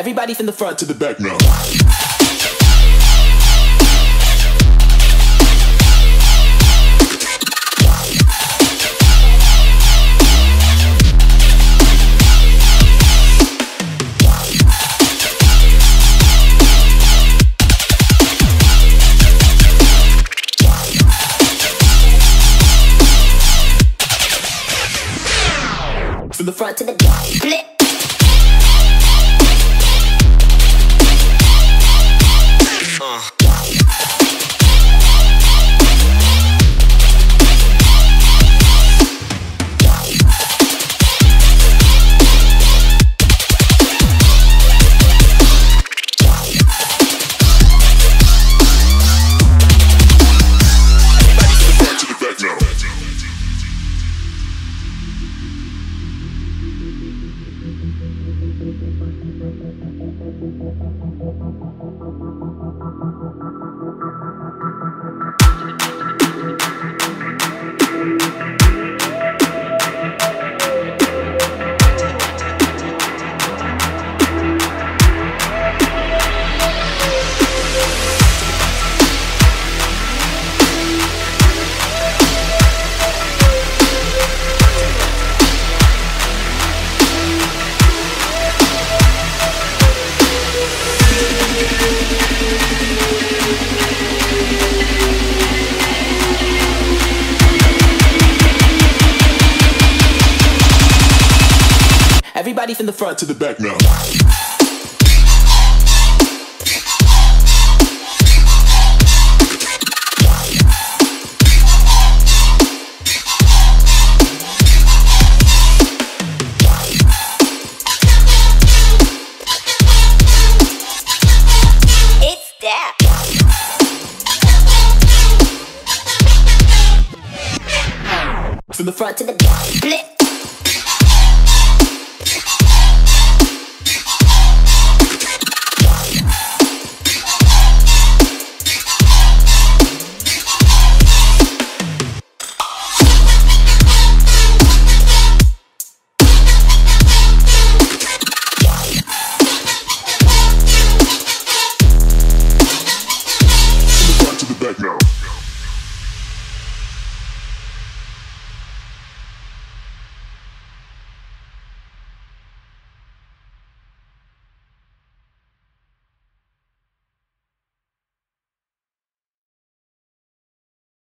Everybody from the front to the back now. From the front to the back. Back now. Everybody from the front to the back now. It's that. From the front to the back.